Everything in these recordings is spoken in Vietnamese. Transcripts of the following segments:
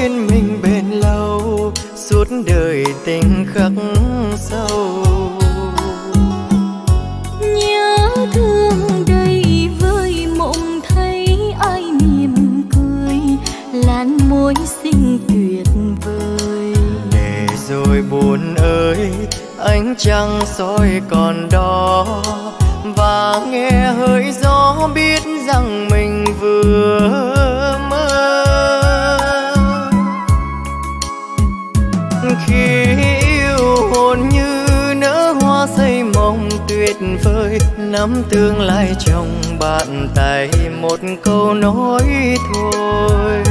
duyên mình bền lâu suốt đời tình khắc sâu. Buồn ơi ánh trăng soi còn đó. Và nghe hơi gió biết rằng mình vừa nắm tương lai trong bàn tay một câu nói thôi.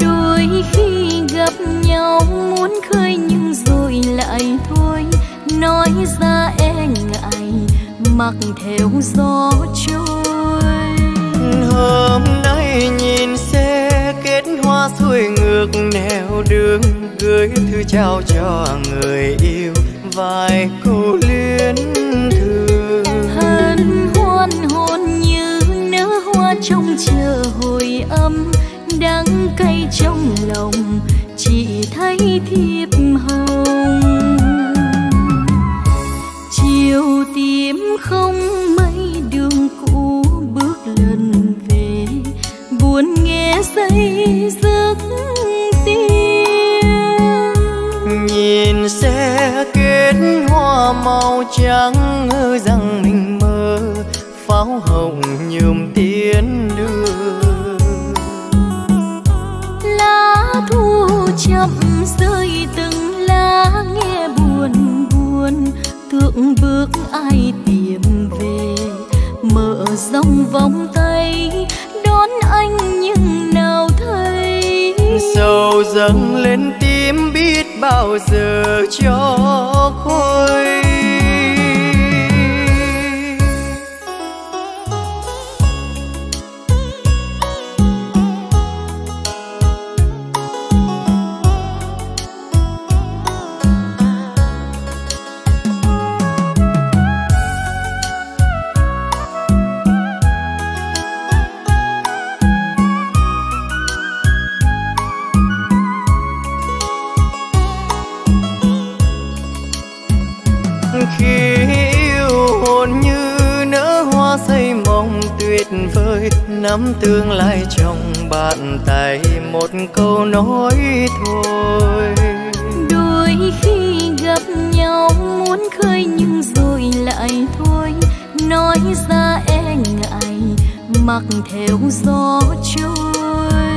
Đôi khi gặp nhau muốn khơi nhưng rồi lại thôi. Nói ra e ngại mặc theo gió trôi. Hôm nay nhìn xe kết hoa xuôi ngược nẻo đường gửi thư trao cho người yêu vài câu luyến thương hân hoan hôn như nở hoa trong chờ hồi âm, đắng cay trong lòng, chỉ thấy thiệp hồng. Chiều tím không mây đường cũ bước lần về, buồn nghe dây giấc tiếng. Nhìn xe kết hoa màu trắng chậm rơi từng lá nghe buồn buồn. Tưởng bước ai tìm về, mở rộng vòng tay, đón anh nhưng nào thấy. Sầu dâng lên tim biết bao giờ cho khôi. Một câu nói thôi. Đôi khi gặp nhau muốn khơi nhưng rồi lại thôi. Nói ra e ngại mặc theo gió trôi.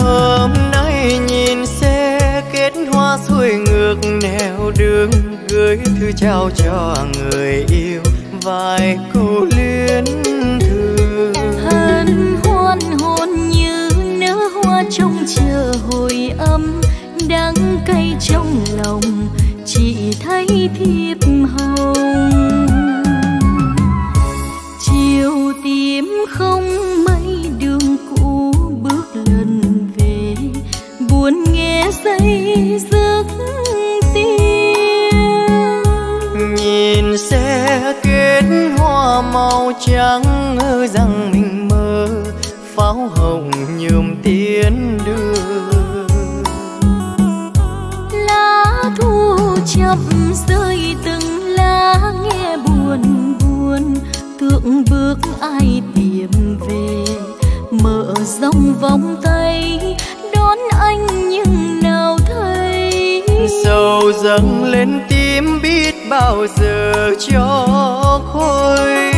Hôm nay nhìn xe kết hoa xuôi ngược nẻo đường gửi thư trao cho người yêu vài câu luyến thương trong chờ hồi âm đắng cay trong lòng, chỉ thấy thiệp hồng. Chiều tím không mây đường cũ bước lần về, buồn nghe dây giấc tiếng. Nhìn xe kết hoa màu trắng, ngỡ rằng mình mơ pháo hồng nhuộm tiến đường. Lá thu chậm rơi từng lá nghe buồn buồn tượng bước ai tìm về. Mở rộng vòng tay đón anh nhưng nào thấy. Sầu dâng lên tim biết bao giờ cho khôi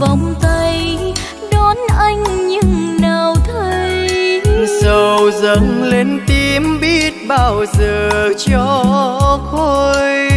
vòng tay, đón anh nhưng nào thấy. Sầu dâng lên tim biết bao giờ cho khôi.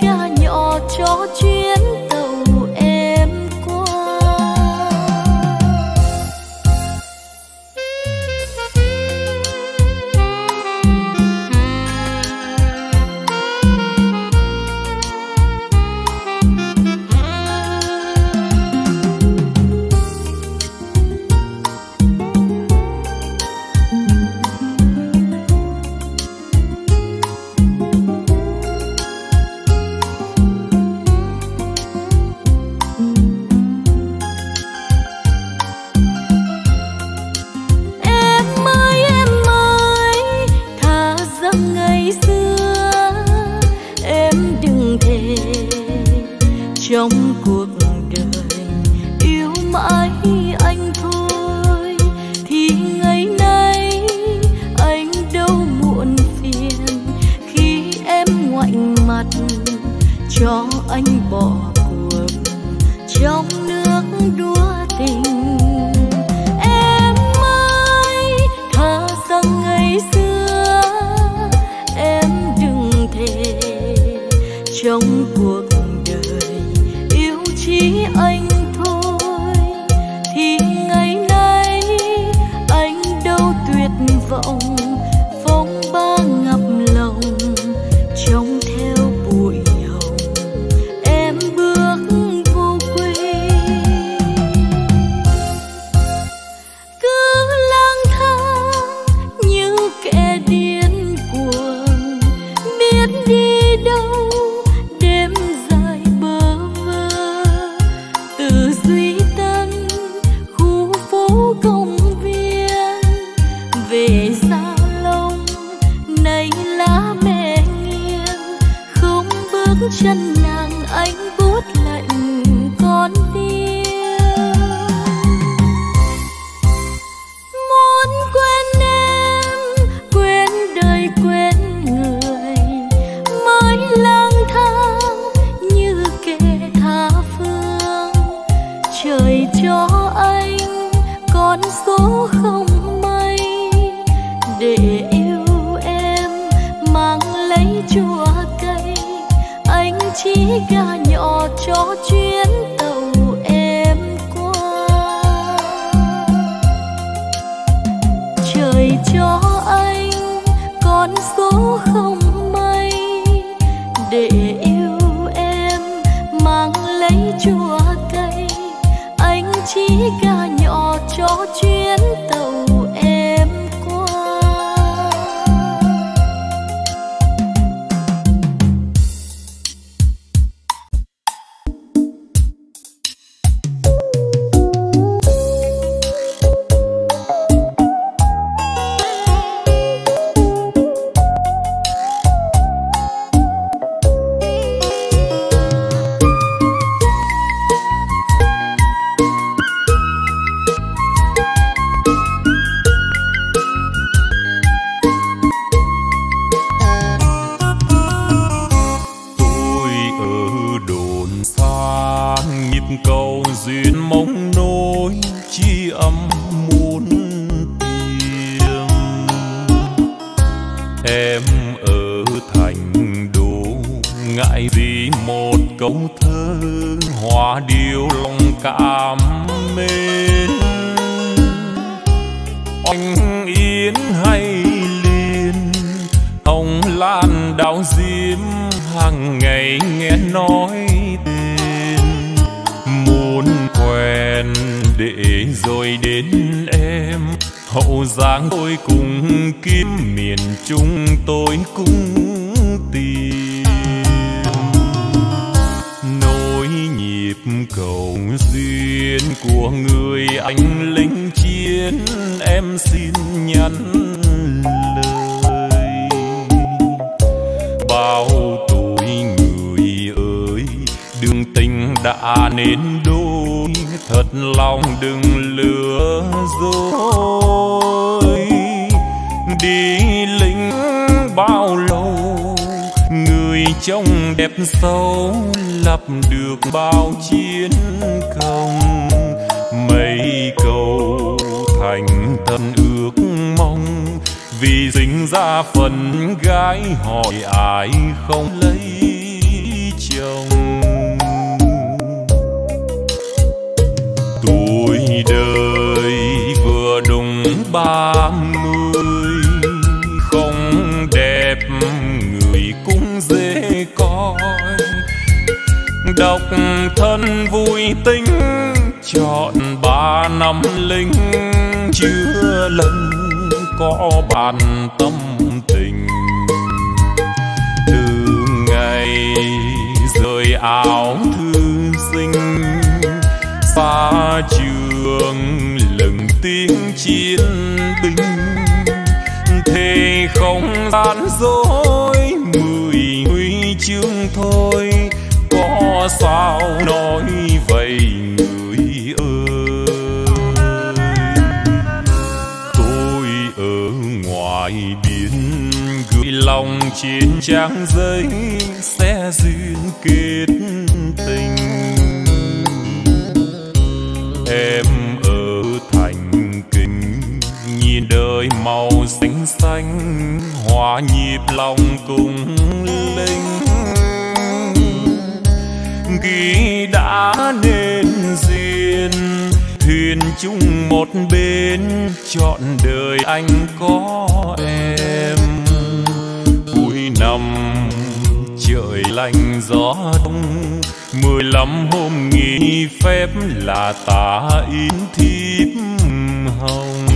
Tega tão 去 diêm hàng ngày nghe nói tên muốn quen để rồi đến em. Hậu giang tôi cùng kiếm miền trung tôi cũng tìm nối nhịp cầu duyên của người anh lính chiến, em xin nhắn bao tuổi người ơi. Đường tình đã nên đôi thật lòng đừng lừa dối. Đi lính bao lâu, người trông đẹp sâu, lập được bao chiến công. Vì sinh ra phần gái hỏi ai không lấy chồng. Tuổi đời vừa đúng ba mươi không đẹp người cũng dễ coi. Độc thân vui tính, chọn ba năm linh chưa lần có bàn tâm tình. Từ ngày rời áo thư sinh, xa trường lừng tiếng chiến binh. Thế không gian dối, mười huy chương thôi. Có sao nói vậy lòng trên trang giấy sẽ duyên kết tình. Em ở thành kinh nhìn đời màu xanh xanh, hòa nhịp lòng cùng linh. Ghi đã nên duyên, thuyền chung một bên, chọn đời anh có em. Lành lạnh gió đông. Mười lăm hôm nghỉ phép là tà in thiếp hồng.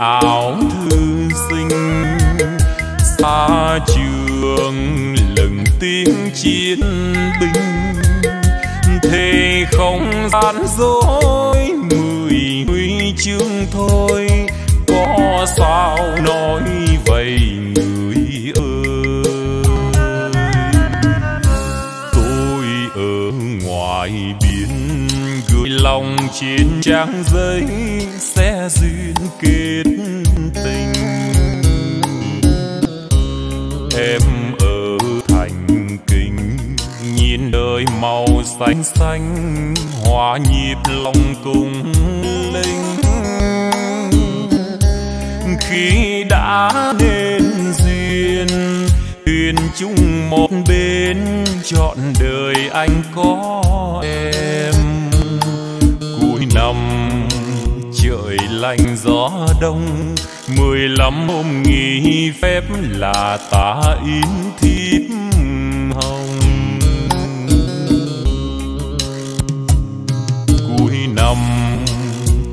Áo thư sinh. Xa trường lừng tiếng chiến binh. Thề không gian dối mười huy chương thôi. Có sao nói vậy, người ơi? Tôi ở ngoài biển, gửi lòng trên trang giấy. Sẽ duyên kết tình. Em ở thành kinh nhìn đời màu xanh xanh, hòa nhịp lòng cùng linh. Khi đã nên duyên thuyền chung một bên, chọn đời anh có em. lạnh gió đông, mười lăm hôm nghỉ phép là ta in thím hồng. Cuối năm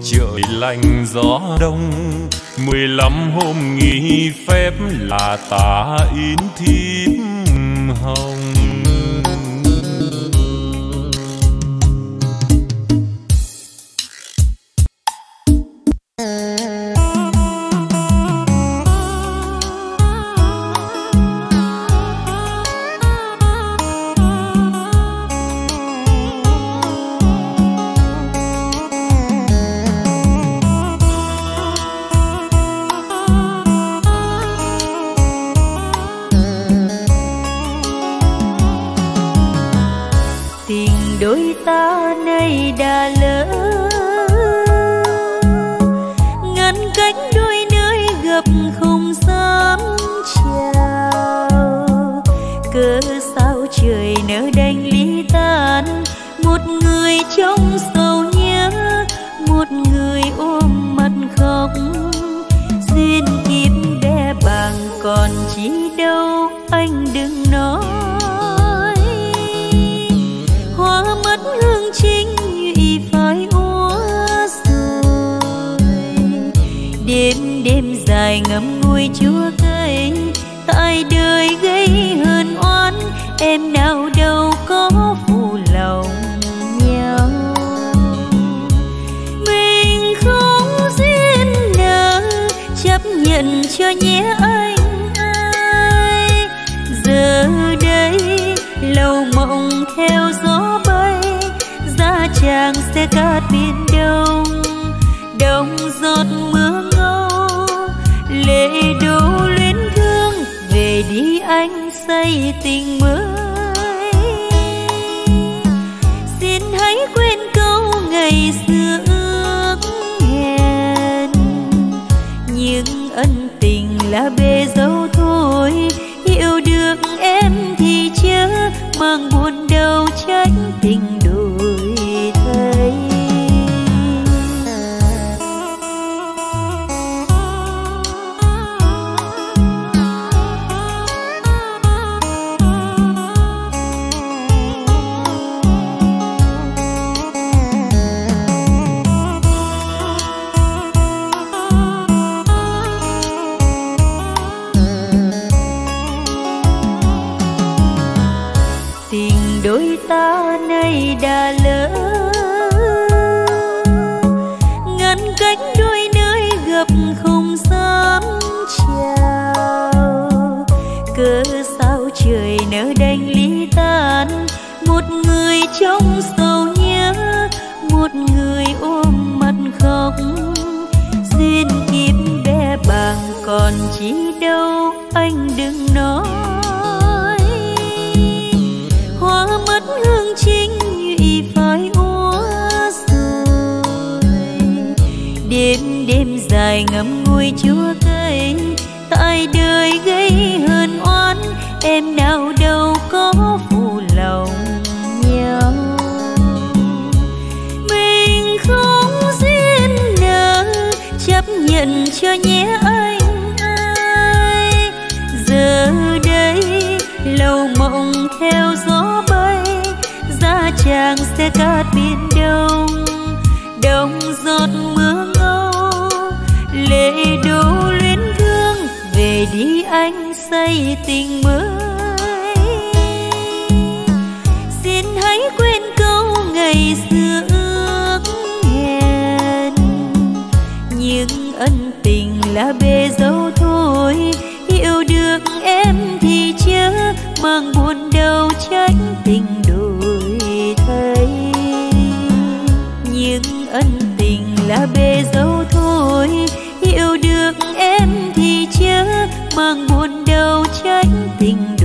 trời lạnh gió đông, mười lăm hôm nghỉ phép là ta in thím chi đâu anh đừng nói. Hoa mất hương chính y phai úa rồi đêm đêm dài ngâm ngùi chúa cay tại đời gây hơn oán. Em nào đâu có phụ lòng nhau. Mình không duyên nợ, chấp nhận cho nhé anh. đâu mộng theo gió bay ra chàng xe cát biển đông. Đông giọt mưa ngâu lệ đổ luyến thương, về đi anh say tình mưa. còn chi đâu anh đừng nói. Hoa mất hương chính y phai úa rồi đêm đêm dài ngắm ngôi chúa cây tại đời theo gió bay ra chàng xe cát biển đông đông giọt mưa ngâu. Lệ đổ luyến thương, về đi anh xây tình mới. Xin hãy quên câu ngày xưa ước hẹn. Những ân tình là bề dấu thôi, yêu được em thì chưa mang bề dâu thôi. Yêu được em thì chớ mang buồn đau tránh tình